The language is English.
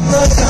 the